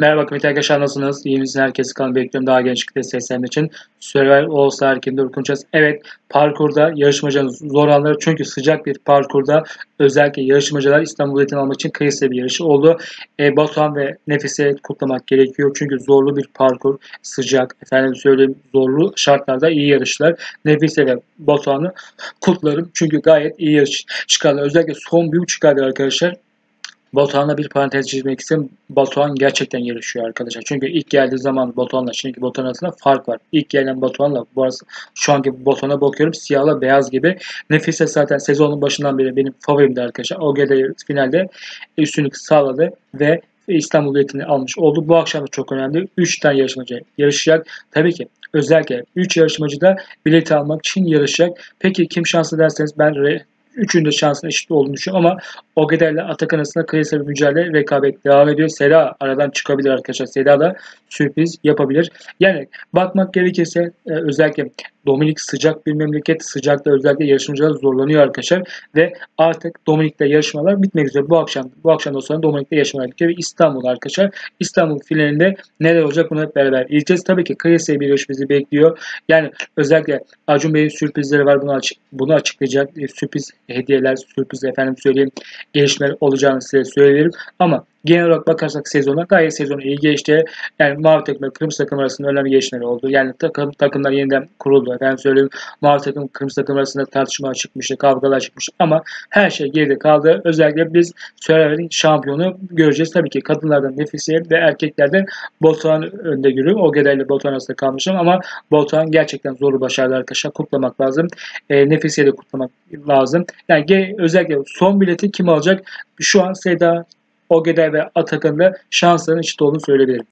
Merhaba kıymetli arkadaşlar nasılsınız? İyi misiniz? Herkesi kanal bekliyorum daha genç kitle seslenme için. Survivor All Star kimde konuşacağız. Evet parkurda yarışmacının zor anları çünkü sıcak bir parkurda özellikle yarışmacılar İstanbul eğitim almak için kıyasıya bir yarışı oldu. E, Batuhan ve Nefis'i kutlamak gerekiyor. Çünkü zorlu bir parkur, sıcak, efendim söyleyeyim zorlu şartlarda iyi yarışlar. Nefise ve Batuhan'ı kutlarım. Çünkü gayet iyi yarış çıkardılar. Özellikle son bir buçuk arkadaşlar Batuhan'la bir parantez çizmek istedim. Batuhan gerçekten yarışıyor arkadaşlar. Çünkü ilk geldiği zaman Batuhan'la şimdiki Batuhan arasında fark var. İlk gelen Batuhan'la bu arası, şu anki Batuhan'a bakıyorum siyahla beyaz gibi. Nefise zaten sezonun başından beri benim favorimdi arkadaşlar. O gece finalde üstünlük sağladı ve İstanbul biletini almış oldu. Bu akşam da çok önemli. 3 tane yarışmacı yarışacak. Tabii ki özellikle 3 yarışmacı da bileti almak için yarışacak. Peki kim şanslı derseniz ben Üçünde şansın eşit olduğunu düşünüyorum ama Ogeda ile Atakan arasında kıyasla bir mücadele rekabet devam ediyor. Seda aradan çıkabilir arkadaşlar. Seda da sürpriz yapabilir. Yani bakmak gerekirse e, özellikle Dominik sıcak bir memleket. Sıcakta özellikle yarışmacılar zorlanıyor arkadaşlar. Ve artık Dominik'te yarışmalar bitmek üzere. Bu akşam bu akşamdan sonra Dominik'te yarışmalar bitiyor. Ve İstanbul arkadaşlar. İstanbul finalinde neler olacak bunu hep beraber izleyeceğiz. Tabii ki kıyasaya bir yarış bizi bekliyor. Yani özellikle Acun Bey'in sürprizleri var. Bunu, açık, bunu açıklayacak. E, sürpriz hediyeler, sürpriz efendim söyleyeyim gelişmeler olacağını size söyleyebilirim. Ama genel olarak bakarsak sezona gayet sezonu iyi geçti. Yani mavi takım ve kırmızı takım arasında önemli gelişmeler oldu. Yani takım takımlar yeniden kuruldu. Ben söyleyeyim mavi takım kırmızı takım arasında tartışma çıkmıştı, kavgalar çıkmıştı ama her şey geride kaldı. Özellikle biz Survivor'ın şampiyonu göreceğiz. Tabii ki kadınlardan Nefise ve erkeklerden Batuhan önde yürü. O ile Batuhan arasında kalmışım ama Batuhan gerçekten zorlu başarılı arkadaşlar. Kutlamak lazım. E, Nefise'yi de kutlamak lazım. Yani özellikle son bileti kim alacak? Şu an Seda Ogeda ve Atakan'da şansların eşit olduğunu söyleyebilirim.